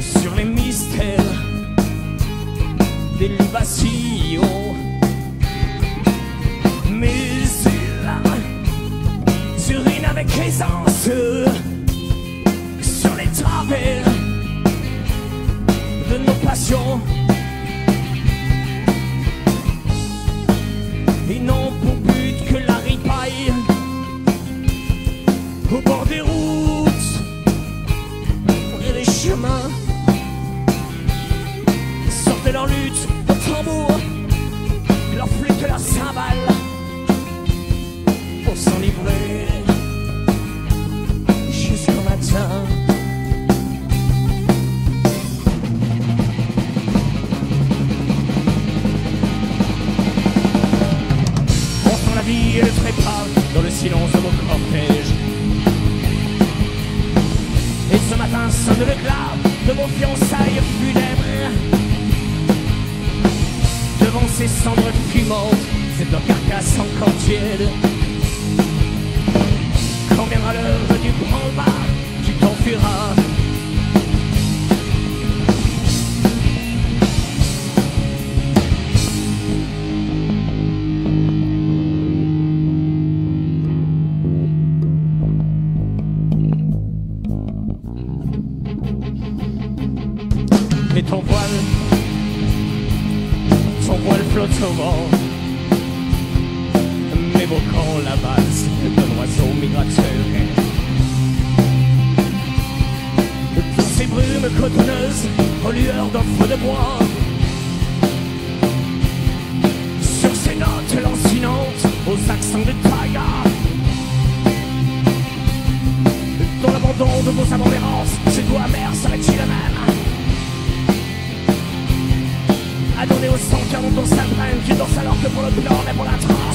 sur les mystères des libations. Mais sur une avec aisance. Et leur cymbale pour s'en livrer jusqu'au matin. On sent la vie et le trépas dans le silence de mon cortège. Et ce matin sonne le glas de mon fiançailles funèbre. Ces cendres fumantes, cette leur carcasse encore tiède. Quand viendra l'heure du grand bas, tu t'enfuiras. Et ton voile, voile flotte au vent, m'évoquant la valse d'un oiseau migrateur. Dans ces brumes cotonneuses, aux lueurs d'un feu de bois, sur ces notes lancinantes, aux accents de taga, dans l'abandon de vos amants d'errance, ces doigts à donner au sang car dont s'imprègne Tu danses alors que pour le blanc mais pour la transe